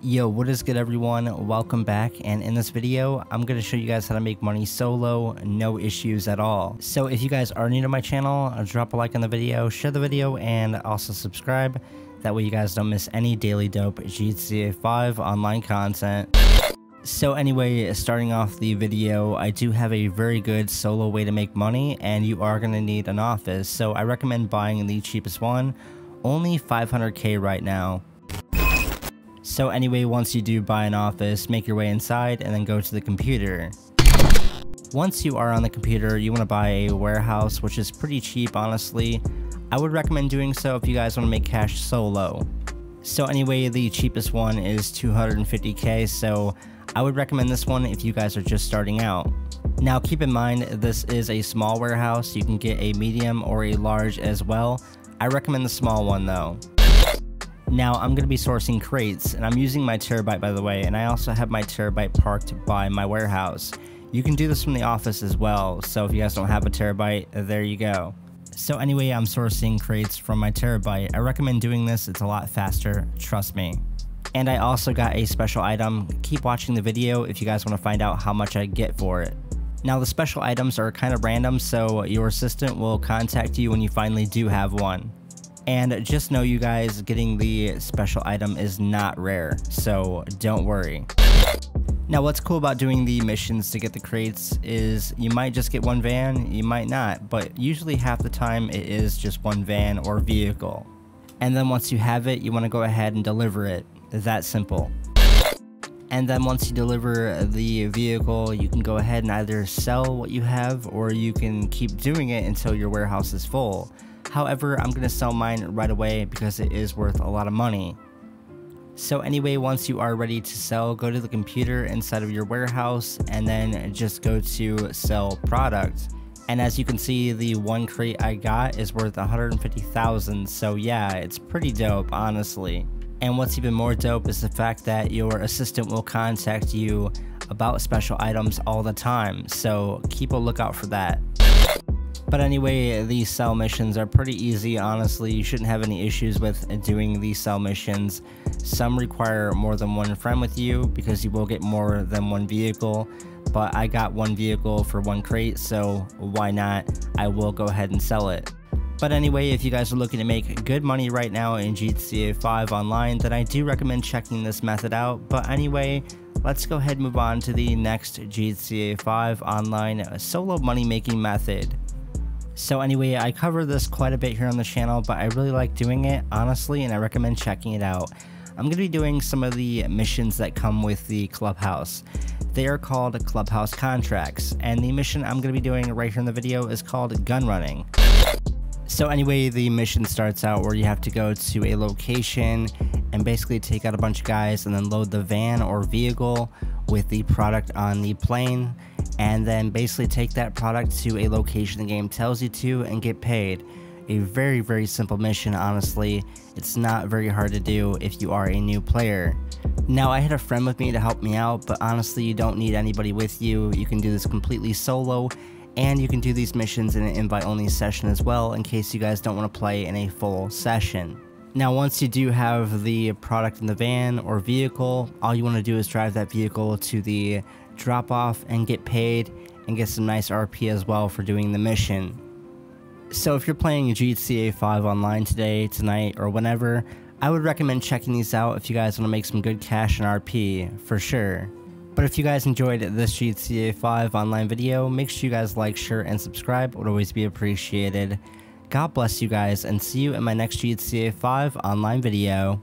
Yo, what is good everyone? Welcome back and in this video, I'm going to show you guys how to make money solo, no issues at all. So if you guys are new to my channel, drop a like on the video, share the video, and also subscribe. That way you guys don't miss any daily dope GTA 5 online content. So anyway, starting off the video, I do have a very good solo way to make money and you are going to need an office. So I recommend buying the cheapest one, only 500k right now. So anyway, once you do buy an office, make your way inside and then go to the computer. Once you are on the computer, you want to buy a warehouse, which is pretty cheap, honestly. I would recommend doing so if you guys want to make cash solo. So anyway, the cheapest one is 250k, so I would recommend this one if you guys are just starting out. Now keep in mind, this is a small warehouse, you can get a medium or a large as well. I recommend the small one though. Now I'm going to be sourcing crates and I'm using my Terrorbyte by the way and I also have my Terrorbyte parked by my warehouse. You can do this from the office as well so if you guys don't have a Terrorbyte there you go. So anyway I'm sourcing crates from my Terrorbyte. I recommend doing this it's a lot faster trust me. And I also got a special item. Keep watching the video if you guys want to find out how much I get for it. Now the special items are kind of random so your assistant will contact you when you finally do have one. And just know you guys, getting the special item is not rare, so don't worry. Now what's cool about doing the missions to get the crates is you might just get one van, you might not, but usually half the time it is just one van or vehicle. And then once you have it, you want to go ahead and deliver it. That simple. And then once you deliver the vehicle, you can go ahead and either sell what you have or you can keep doing it until your warehouse is full. However, I'm to sell mine right away because it is worth a lot of money. So anyway, once you are ready to sell, go to the computer inside of your warehouse and then just go to sell product. And as you can see, the one crate I got is worth 150,000. So yeah, it's pretty dope, honestly. And what's even more dope is the fact that your assistant will contact you about special items all the time. So keep a lookout for that. But anyway, these sell missions are pretty easy, honestly. You shouldn't have any issues with doing these sell missions. Some require more than one friend with you because you will get more than one vehicle. But I got one vehicle for one crate, so why not? I will go ahead and sell it. But anyway, if you guys are looking to make good money right now in GTA 5 online, then I do recommend checking this method out. But anyway, let's go ahead and move on to the next GTA 5 online solo money making method. So anyway, I cover this quite a bit here on the channel, but I really like doing it, honestly, and I recommend checking it out. I'm going to be doing some of the missions that come with the Clubhouse. They are called Clubhouse Contracts, and the mission I'm going to be doing right here in the video is called Gun Running. So anyway, the mission starts out where you have to go to a location and basically take out a bunch of guys and then load the van or vehicle with the product on the plane and then basically take that product to a location the game tells you to and get paid. A very, very simple mission, honestly. It's not very hard to do if you are a new player. Now, I had a friend with me to help me out, but honestly, you don't need anybody with you. You can do this completely solo, and you can do these missions in an invite only session as well in case you guys don't want to play in a full session. Now, once you do have the product in the van or vehicle, all you want to do is drive that vehicle to the drop off and get paid and get some nice RP as well for doing the mission. So if you're playing GTA 5 online today, tonight, or whenever, I would recommend checking these out if you guys want to make some good cash and RP, for sure. But if you guys enjoyed this GTA 5 online video, make sure you guys like, share, and subscribe. It would always be appreciated. God bless you guys, and see you in my next GTA 5 online video.